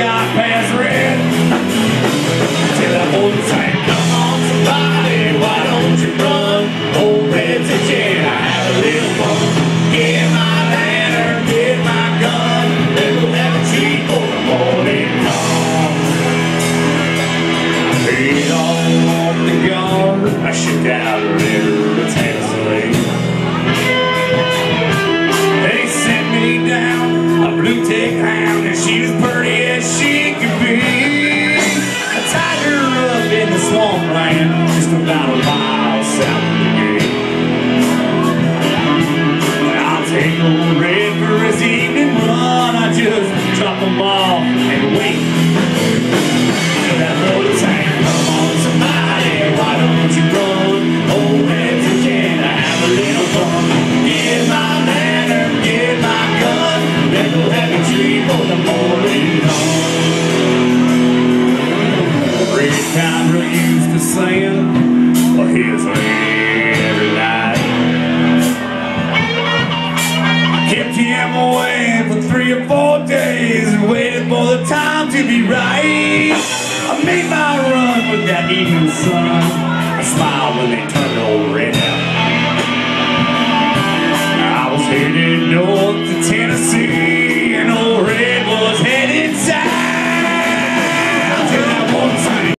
past red. Till I hold the come on somebody, why don't you run? Old Red's I have a little fun. Get my lantern, get my gun, then we'll have a cheat for the morning the gun, I out a little Tennessee. They sent me down a blue tick hound and she was burned. Up in the swampland, just about a mile south of the gate. I'll take old red for his evening run. I just drop him off and wait. That come on, somebody, why don't you run? Oh, I have a little fun. Get my lantern, get my gun, tree for the morning Red Cobra used to sing his land every night. I Kept him away for three or four days and waited for the time to be right. I made my run with that evening sun. I smiled when they turned.